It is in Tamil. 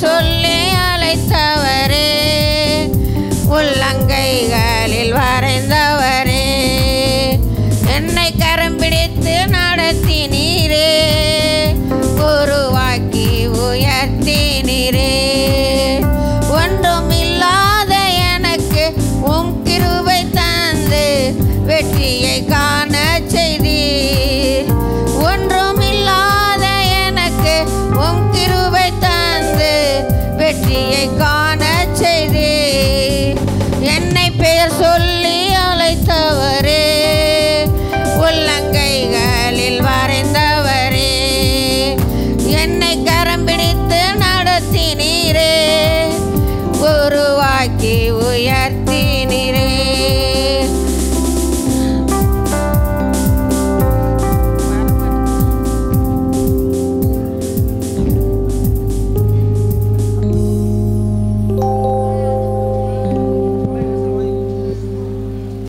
சொல்லி அழைத்தவரே. உள்ளங்கைகள் வெற்றியை கா